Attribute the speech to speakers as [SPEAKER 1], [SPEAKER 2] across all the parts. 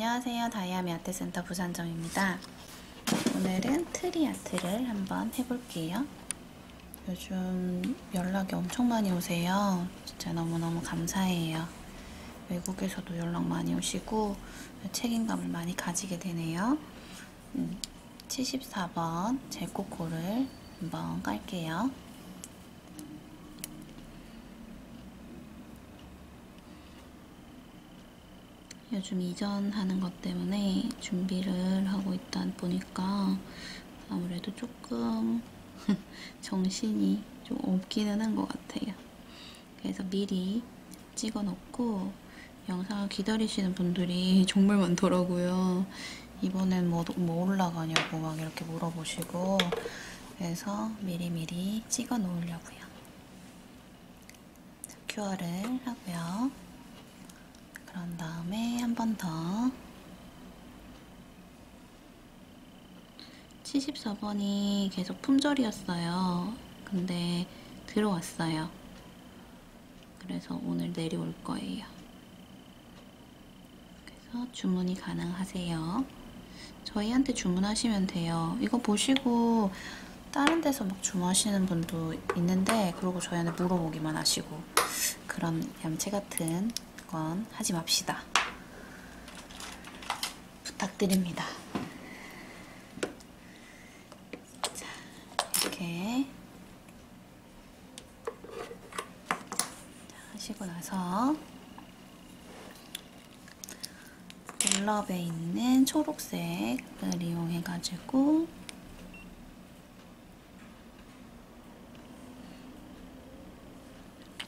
[SPEAKER 1] 안녕하세요. 다이아미 아트센터 부산점입니다. 오늘은 트리 아트를 한번 해볼게요. 요즘 연락이 엄청 많이 오세요. 진짜 너무너무 감사해요. 외국에서도 연락 많이 오시고 책임감을 많이 가지게 되네요. 음, 74번 제 코코를 한번 깔게요. 요즘 이전하는 것 때문에 준비를 하고 있다 보니까 아무래도 조금 정신이 좀 없기는 한 것 같아요. 그래서 미리 찍어 놓고 영상을 기다리시는 분들이 정말 많더라고요. 이번엔 뭐, 뭐 올라가냐고 막 이렇게 물어보시고 그래서 미리미리 찍어 놓으려고요. QR을 하고요. 그런 다음에 한 번 더 74번이 계속 품절이었어요. 근데 들어왔어요. 그래서 오늘 내려올 거예요. 그래서 주문이 가능하세요. 저희한테 주문하시면 돼요. 이거 보시고 다른 데서 막 주문하시는 분도 있는데 그러고 저희한테 물어보기만 하시고 그런 얌체 같은 건 하지 맙시다. 부탁드립니다. 자, 이렇게 자, 하시고 나서 롤럽에 있는 초록색을 이용해가지고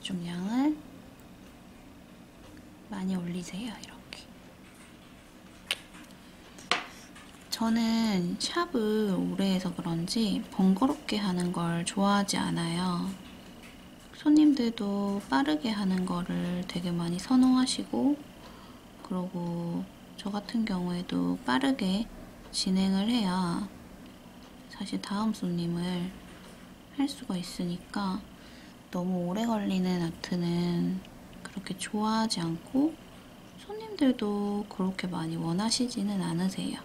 [SPEAKER 1] 좀 양을 많이 올리세요. 이렇게. 저는 샵을 오래 해서 그런지 번거롭게 하는 걸 좋아하지 않아요. 손님들도 빠르게 하는 거를 되게 많이 선호하시고 그리고 저 같은 경우에도 빠르게 진행을 해야 사실 다음 손님을 할 수가 있으니까 너무 오래 걸리는 아트는 그렇게 좋아하지 않고 손님들도 그렇게 많이 원하시지는 않으세요.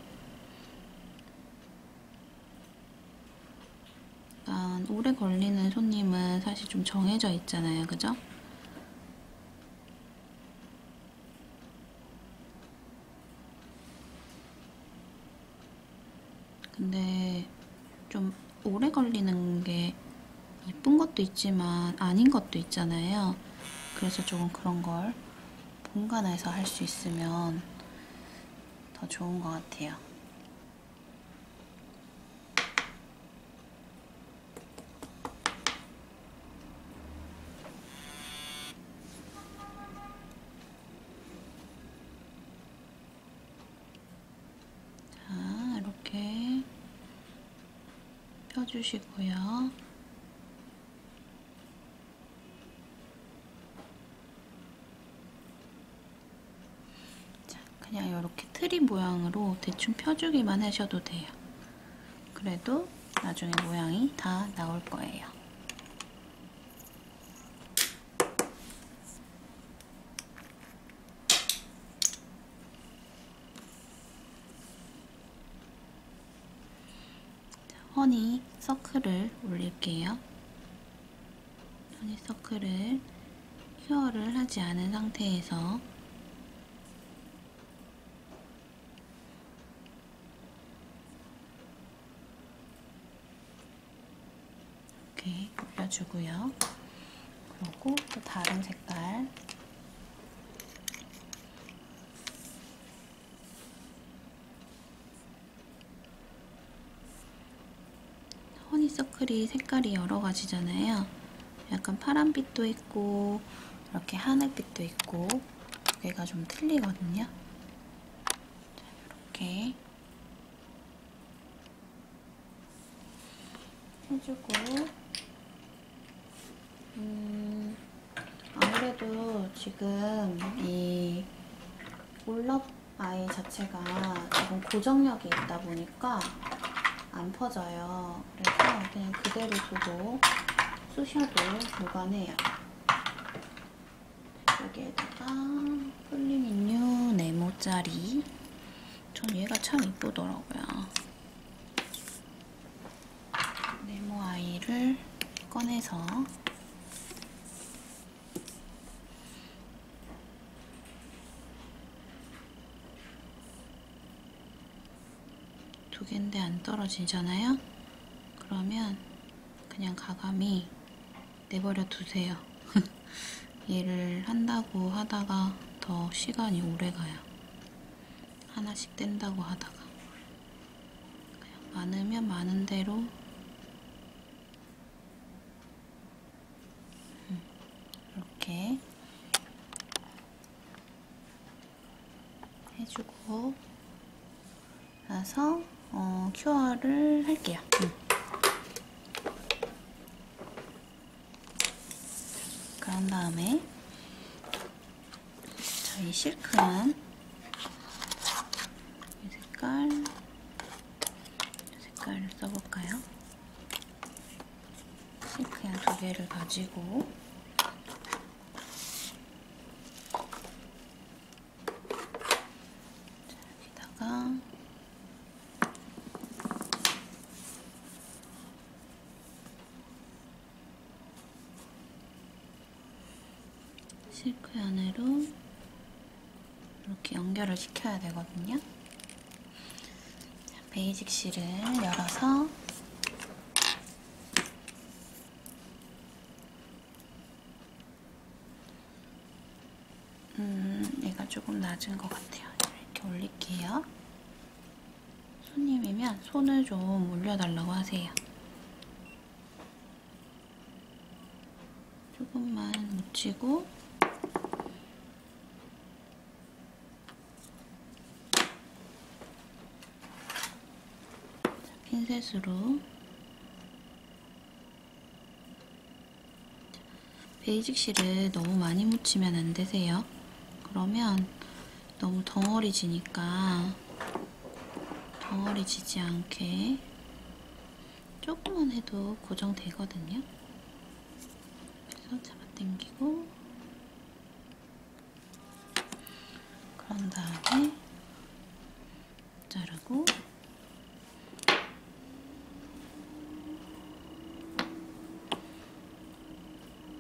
[SPEAKER 1] 약간 오래 걸리는 손님은 사실 좀 정해져 있잖아요. 그죠? 근데 좀 오래 걸리는 게 예쁜 것도 있지만 아닌 것도 있잖아요. 그래서 조금 그런 걸 본관에서 할 수 있으면 더 좋은 것 같아요. 자, 이렇게 펴주시고요. 그냥 이렇게 트리 모양으로 대충 펴주기만 하셔도 돼요. 그래도 나중에 모양이 다 나올 거예요. 허니 서클을 올릴게요. 허니 서클을 큐어를 하지 않은 상태에서 이렇게 올려주고요. 그리고 또 다른 색깔 허니서클이 색깔이 여러 가지잖아요. 약간 파란빛도 있고 이렇게 하늘빛도 있고 얘가 좀 틀리거든요. 이렇게 해주고 음, 아무래도 지금 이 올럽 아이 자체가 조금 고정력이 있다 보니까 안 퍼져요. 그래서 그냥 그대로 두고 쑤셔도 무관해요. 여기에다가 폴리민유 네모짜리 전 얘가 참 이쁘더라고요. 네모 아이를 꺼내서 두 개인데 안 떨어지잖아요? 그러면 그냥 가감히 내버려 두세요. 얘를 한다고 하다가 더 시간이 오래 가요. 하나씩 뗀다고 하다가. 그냥 많으면 많은 대로 음, 이렇게 해주고 나서 어, 큐어를 할게요. 음. 그런 다음에 저희 실크한 이 색깔 이 색깔을 써볼까요? 실크한 두 개를 가지고 자, 여기다가 실크 안으로 이렇게 연결을 시켜야 되거든요. 자, 베이직 실을 열어서 음, 얘가 조금 낮은 것 같아요. 이렇게 올릴게요. 손님이면 손을 좀 올려달라고 하세요. 조금만 묻히고 핀셋으로 베이직 실을 너무 많이 묻히면 안 되세요. 그러면 너무 덩어리 지니까 덩어리 지지 않게 조금만 해도 고정되거든요. 그래서 잡아당기고 그런 다음에 자르고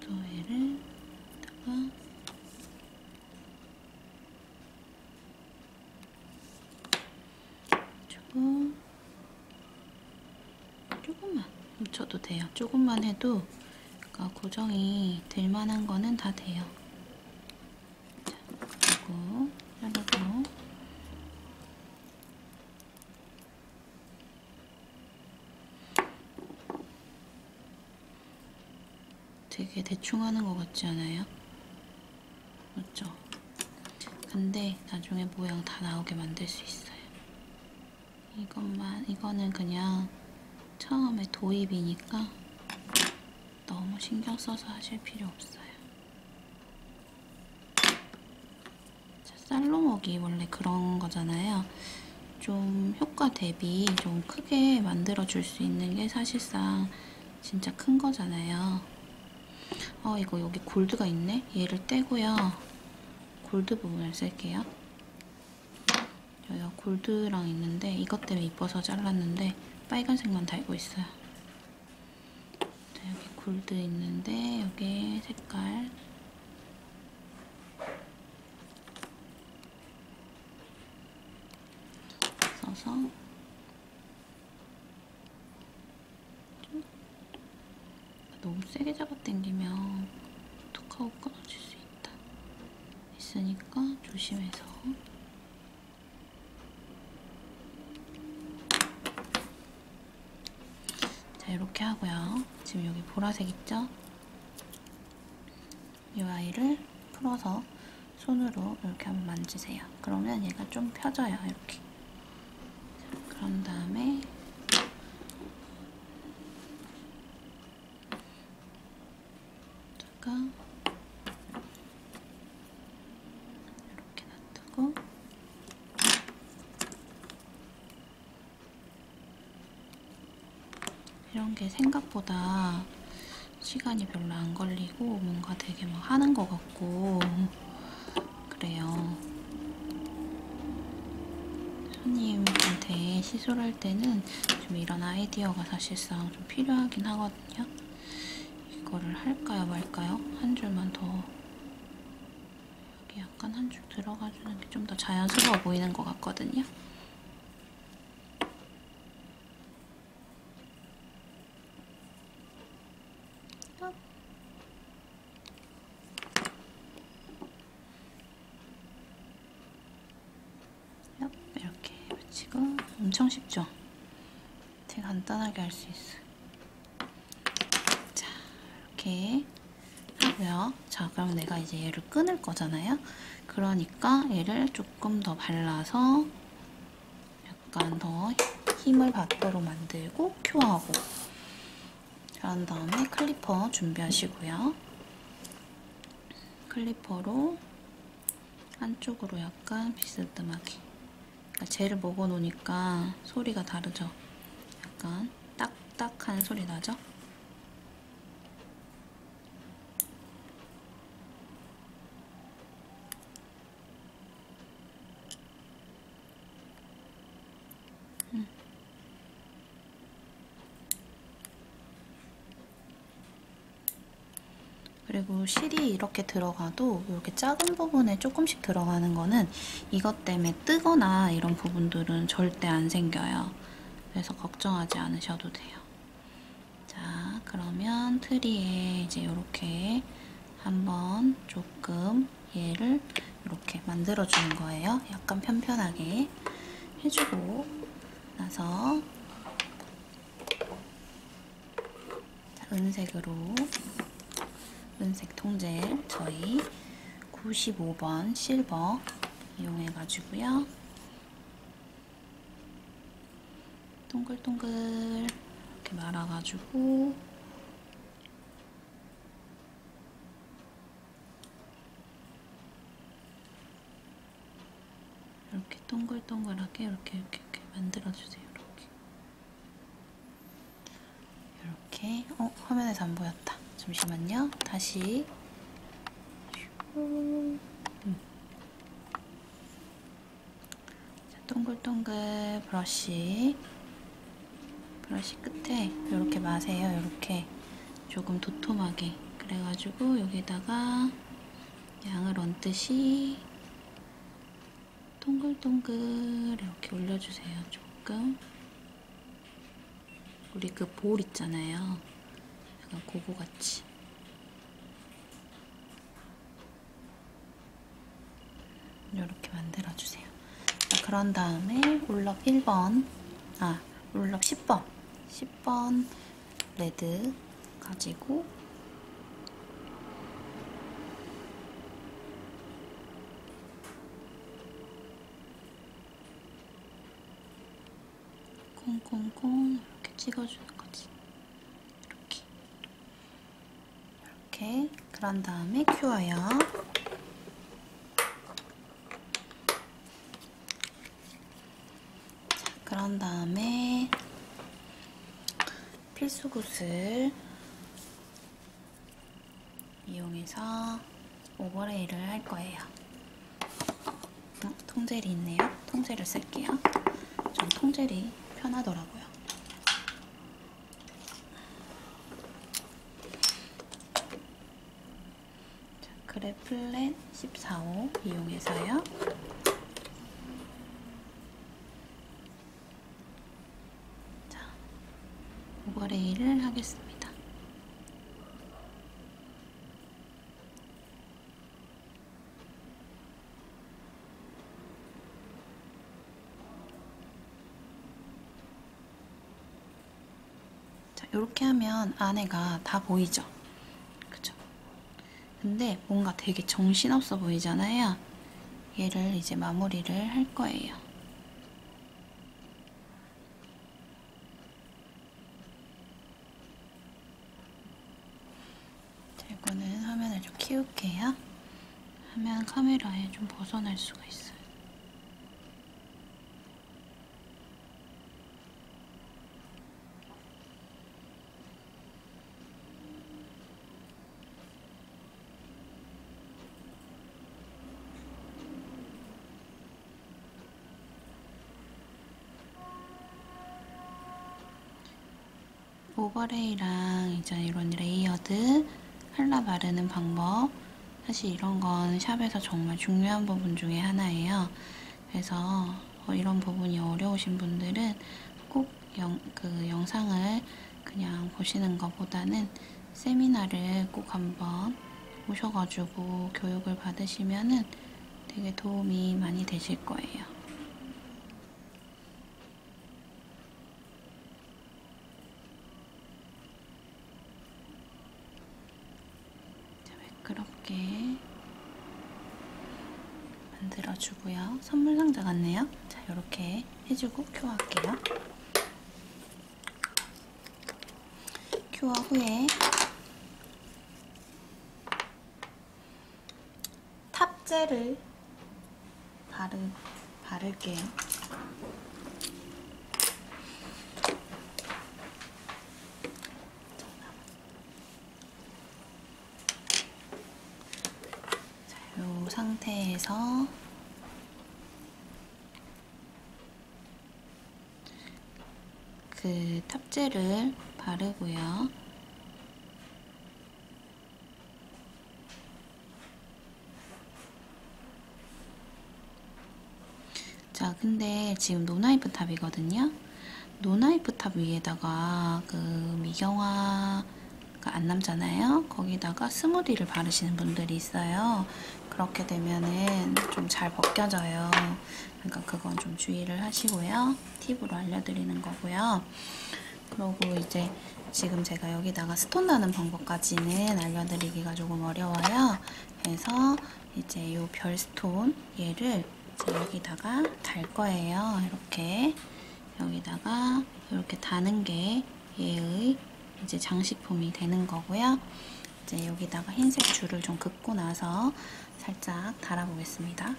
[SPEAKER 1] 또 얘를 다가 조금 조금만 묻혀도 돼요. 조금만 해도 그러니까 고정이 될 만한 거는 다 돼요. 자, 그리고 자르고 되게 대충 하는 것 같지 않아요? 맞죠? 근데 나중에 모양 다 나오게 만들 수 있어요. 이것만, 이거는 그냥 처음에 도입이니까 너무 신경 써서 하실 필요 없어요. 자, 쌀로먹이 원래 그런 거잖아요. 좀 효과 대비 좀 크게 만들어줄 수 있는 게 사실상 진짜 큰 거잖아요. 어, 이거 여기 골드가 있네? 얘를 떼고요. 골드 부분을 쓸게요. 여기가 골드랑 있는데 이것 때문에 이뻐서 잘랐는데 빨간색만 달고 있어요. 자, 여기 골드 있는데 여기 색깔 써서 너무 세게 잡아당기면 톡하고 끊어질 수 있다. 있으니까 조심해서 자 이렇게 하고요. 지금 여기 보라색 있죠? 이 아이를 풀어서 손으로 이렇게 한번 만지세요. 그러면 얘가 좀 펴져요. 이렇게. 자, 그런 다음에 가 이렇게 놔두고 이런 게 생각보다 시간이 별로 안 걸리고 뭔가 되게 막 하는 것 같고 그래요. 손님한테 시술할 때는 좀 이런 아이디어가 사실상 좀 필요하긴 하거든요. 이거를 할까요 말까요? 한 줄만 더 여기 약간 한 줄 들어가주는 게 좀 더 자연스러워 보이는 것 같거든요. 얍, 이렇게 붙이고 엄청 쉽죠? 되게 간단하게 할 수 있어요. 자, 이렇게 하고요. 자, 그럼 내가 이제 얘를 끊을 거잖아요. 그러니까 얘를 조금 더 발라서 약간 더 힘을 받도록 만들고 큐어하고 그런 다음에 클리퍼 준비하시고요. 클리퍼로 한쪽으로 약간 비스듬하게 젤을 먹어 놓으니까 소리가 다르죠? 약간 딱딱한 소리 나죠? 그리고 실이 이렇게 들어가도 이렇게 작은 부분에 조금씩 들어가는 거는 이것 때문에 뜨거나 이런 부분들은 절대 안 생겨요. 그래서 걱정하지 않으셔도 돼요. 자, 그러면 트리에 이제 이렇게 한번 조금 얘를 이렇게 만들어주는 거예요. 약간 편편하게 해주고 나서 자, 은색으로 은색 통젤 저희 95번 실버 이용해 가지고요. 동글동글 이렇게 말아가지고 이렇게 동글동글하게 이렇게 이렇게, 이렇게 만들어주세요. 이렇게 이렇게 어 화면에서 안 보였다. 잠시만요. 다시 동글동글 브러쉬 브러쉬 끝에 이렇게 마세요. 이렇게 조금 도톰하게 그래가지고 여기다가 양을 얹듯이 동글동글 이렇게 올려주세요. 조금 우리 그 볼 있잖아요. 약간 그거 같이 이렇게 만들어주세요. 자, 그런 다음에 롤럽 1번, 아, 롤럽 10번, 10번 레드 가지고 콩콩콩 이렇게 찍어주는 거지. 이렇게. 그런 다음에 큐어요. 자, 그런 다음에 필수굿을 이용해서 오버레이를 할 거예요. 어, 통젤이 있네요. 통젤을 쓸게요. 전 통젤이 편하더라고요. 자, 그래플렛 14호 이용해서요. 자, 오버레이를 하겠습니다. 자, 이렇게 하면 안에가 다 보이죠? 근데 뭔가 되게 정신없어 보이잖아요? 얘를 이제 마무리를 할 거예요. 자, 이거는 화면을 좀 키울게요. 화면 카메라에 좀 벗어날 수가 있어요. overlay랑 이제 이런 layered color 바르는 방법 사실 이런 건 샵에서 정말 중요한 부분 중에 하나예요. 그래서 어, 이런 부분이 어려우신 분들은 꼭 영, 그 영상을 그냥 보시는 것보다는 세미나를 꼭 한번 오셔가지고 교육을 받으시면은 되게 도움이 많이 되실 거예요. 자, 매끄럽게 만들어 주고요. 선물 상자 같네요. 자, 이렇게 해주고 큐어할게요. 큐어 후에 탑젤을 바르, 바를게요. 자, 이 상태에서 그 top gel을 바르고요. 자, 근데 지금 no wipe top이거든요. no wipe top 위에다가 그 미경화가 안 남잖아요. 거기다가 스무디를 바르시는 분들이 있어요. 그렇게 되면은 좀 잘 벗겨져요. 그러니까 그건 좀 주의를 하시고요. 팁으로 알려드리는 거고요. 그리고 이제 지금 제가 여기다가 stone 다는 방법까지는 알려드리기가 조금 어려워요. 그래서 이제 이 별 stone 얘를 여기다가 달 거예요. 이렇게 여기다가 이렇게 다는 게 얘의 이제 장식품이 되는 거고요. 이제 여기다가 흰색 줄을 좀 긋고 나서 살짝 달아보겠습니다.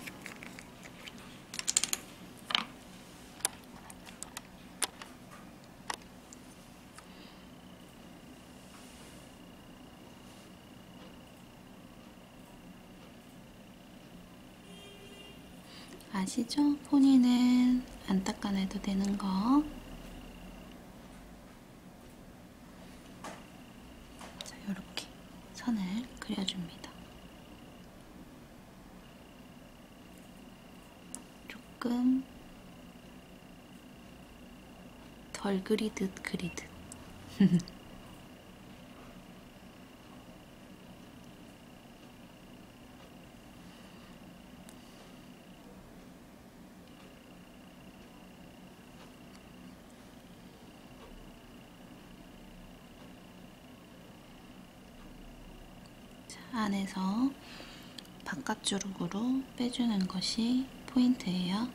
[SPEAKER 1] 아시죠? 포니는 안 닦아내도 되는 거. 자, 이렇게 선을 그려줍니다. 조금 덜 그리듯 그리듯. 자, 안에서 바깥쪽으로 빼주는 것이 포인트예요.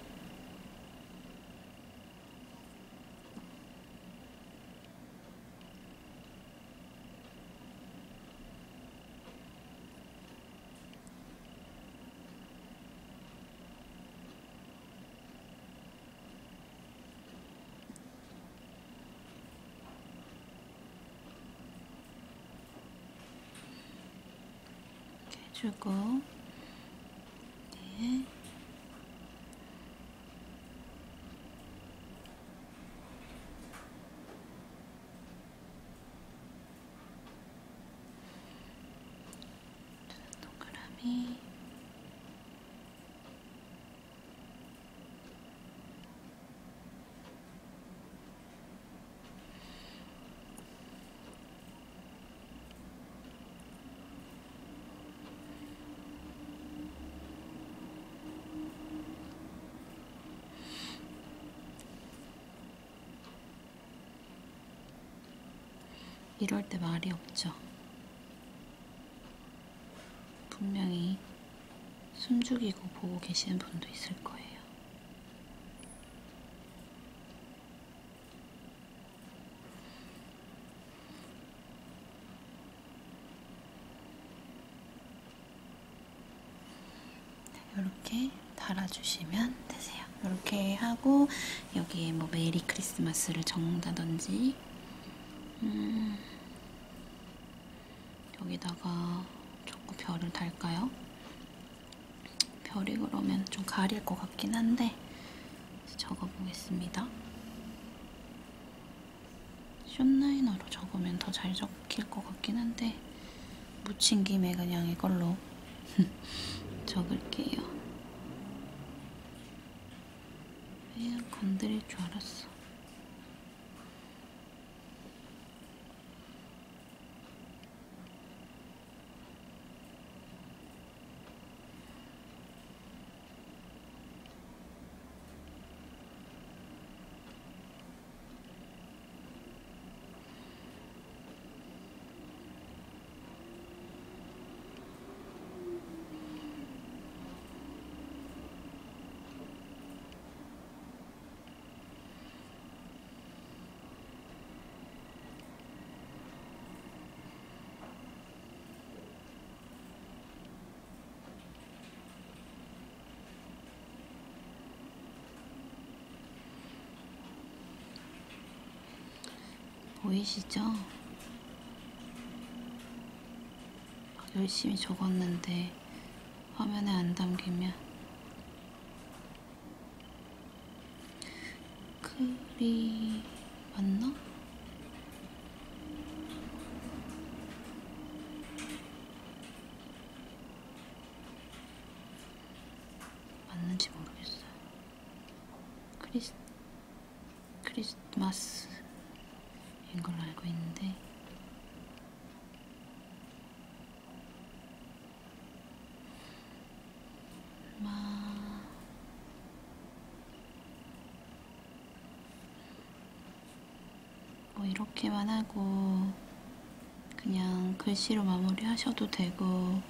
[SPEAKER 1] 이렇게 해주고 네. 동그라미 이럴 때 말이 없죠. 분명히 숨죽이고 보고 계시는 분도 있을 거예요. 이렇게 달아주시면 되세요. 이렇게 하고 여기에 뭐 메리 크리스마스를 적는다든지 음, 여기다가 자꾸 별을 달까요? 별이 그러면 좀 가릴 것 같긴 한데 적어보겠습니다. 슉. 숏라이너로 적으면 더 잘 적힐 것 같긴 한데 묻힌 김에 그냥 이걸로 적을게요. 그냥 건드릴 줄 알았어. 보이시죠? 열심히 적었는데 화면에 안 담기면 글이 맞나? 맞는지 모르겠어요. 크리스 크리스마스인 걸로 알고 있는데. 마. 뭐 이렇게만 하고 그냥 글씨로 마무리 하셔도 되고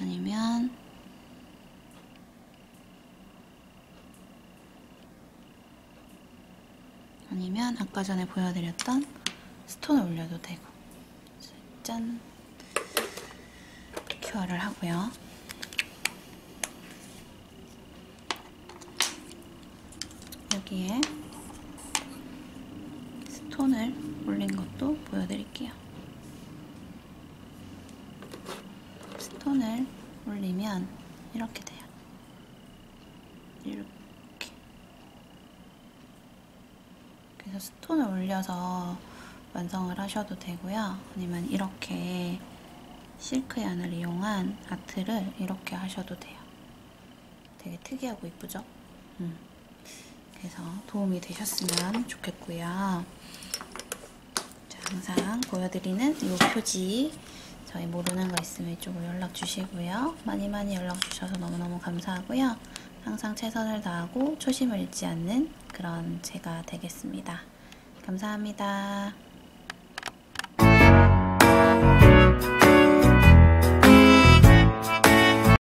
[SPEAKER 1] 아니면 아니면 아까 전에 보여드렸던 스톤을 올려도 되고. 짠. 큐어를 하고요. 여기에 스톤을 올린 것도 보여드릴게요. 스톤을 올리면 이렇게 그래서 스톤을 올려서 완성을 하셔도 되고요. 아니면 이렇게 실크 양을 이용한 아트를 이렇게 하셔도 돼요. 되게 특이하고 이쁘죠? 음. 그래서 도움이 되셨으면 좋겠고요. 자, 항상 보여드리는 이 표지 저희 모르는 거 있으면 이쪽으로 연락 주시고요. 많이 많이 연락 주셔서 너무너무 감사하고요. 항상 최선을 다하고 초심을 잃지 않는 그런 제가 되겠습니다. 감사합니다.